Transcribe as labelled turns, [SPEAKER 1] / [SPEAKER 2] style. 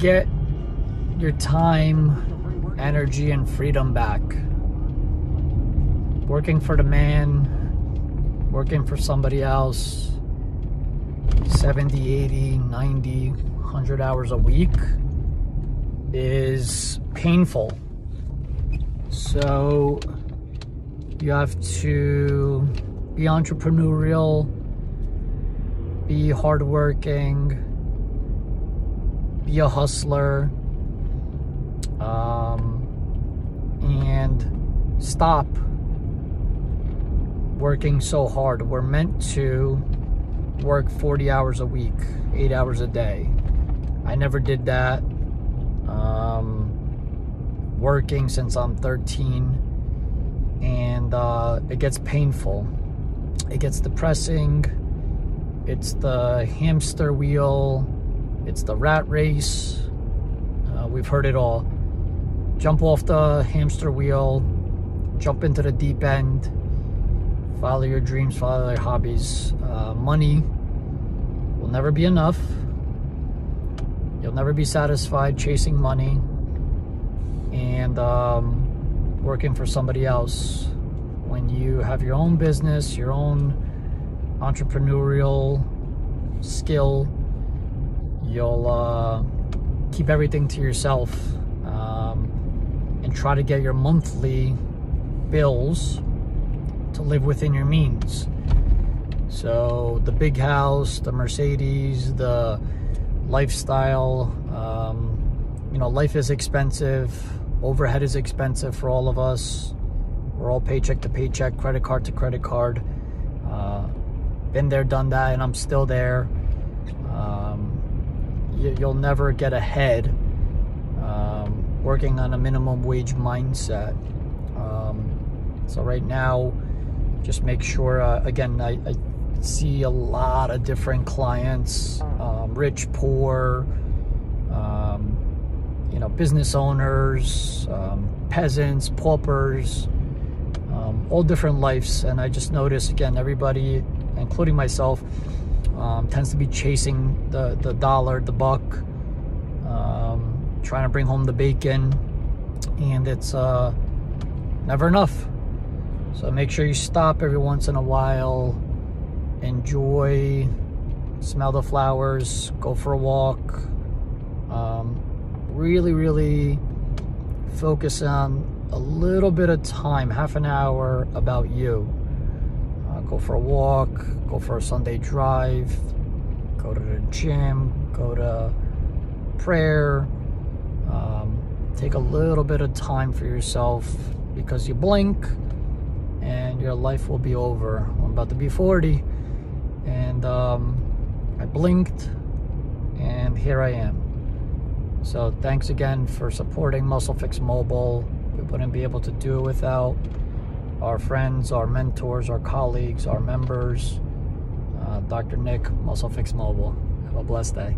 [SPEAKER 1] get your time, energy, and freedom back. Working for the man, working for somebody else, 70, 80, 90, 100 hours a week is painful. So you have to be entrepreneurial, be hardworking, be a hustler, um, and stop working so hard. We're meant to work 40 hours a week, eight hours a day. I never did that. Um, working since I'm 13, and uh, it gets painful. It gets depressing. It's the hamster wheel. It's the rat race. Uh, we've heard it all. Jump off the hamster wheel, jump into the deep end, follow your dreams, follow your hobbies. Uh, money will never be enough. You'll never be satisfied chasing money and um, working for somebody else. When you have your own business, your own entrepreneurial skill, you'll uh, keep everything to yourself um, and try to get your monthly bills to live within your means. So the big house, the Mercedes, the lifestyle, um, you know, life is expensive. Overhead is expensive for all of us. We're all paycheck to paycheck, credit card to credit card. Uh, been there, done that, and I'm still there. Um, you, will never get ahead um, working on a minimum wage mindset. Um, so right now, just make sure. Uh, again, I, I, see a lot of different clients, um, rich, poor, um, you know, business owners, um, peasants, paupers, um, all different lives. And I just notice again, everybody, including myself, um, tends to be chasing the, the dollar, the buck, um, trying to bring home the bacon, and it's uh, never enough. So make sure you stop every once in a while, enjoy, smell the flowers, go for a walk. Um, really, really focus on a little bit of time, half an hour about you. Uh, go for a walk, go for a Sunday drive, go to the gym, go to prayer. Um, take a little bit of time for yourself because you blink and your life will be over. I'm about to be 40 and um, I blinked and here I am. So thanks again for supporting MuscleFix Mobile. We wouldn't be able to do it without our friends, our mentors, our colleagues, our members. Uh, Dr. Nick, MuscleFix Mobile. Have a blessed day.